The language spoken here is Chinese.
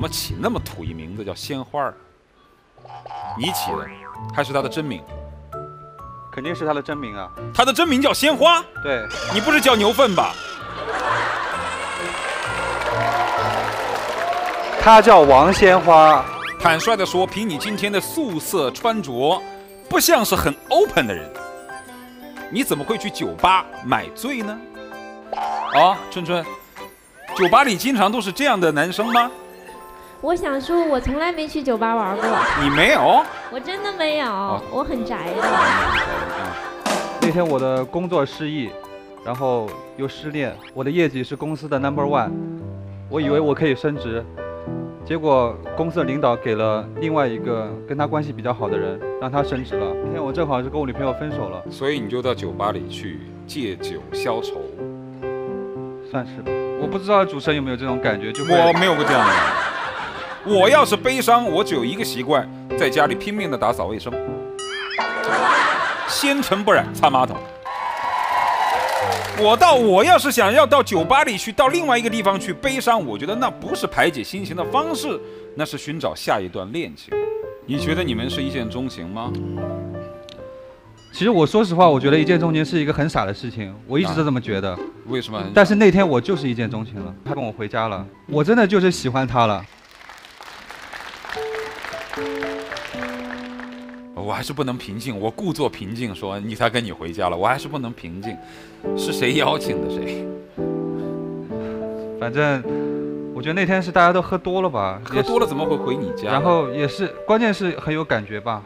怎么起那么土一名字叫鲜花儿？你起的，还是他的真名？肯定是他的真名啊。他的真名叫鲜花，对，你不是叫牛粪吧？他叫王鲜花。坦率地说，凭你今天的素色穿着，不像是很 open 的人。你怎么会去酒吧买醉呢？啊，春春，酒吧里经常都是这样的男生吗？我想说，我从来没去酒吧玩过。你没有？我真的没有，我很宅的。那天我的工作失意，然后又失恋，我的业绩是公司的 number one，我以为我可以升职。结果公司的领导给了另外一个跟他关系比较好的人，让他升职了。那天我正好是跟我女朋友分手了，所以你就到酒吧里去借酒消愁，算是吧。我不知道主持人有没有这种感觉，就我没有过这样的。我要是悲伤，我只有一个习惯，在家里拼命的打扫卫生，纤尘不染擦马桶。我到我要是想要到酒吧里去，到另外一个地方去悲伤，我觉得那不是排解心情的方式，那是寻找下一段恋情。你觉得你们是一见钟情吗？其实我说实话，我觉得一见钟情是一个很傻的事情，我一直都这么觉得。为什么？但是那天我就是一见钟情了，他跟我回家了，我真的就是喜欢他了。我还是不能平静，我故作平静说你才跟你回家了，我还是不能平静。是谁邀请的谁？反正我觉得那天是大家都喝多了吧？喝多了怎么会回你家？然后也是，关键是很有感觉吧。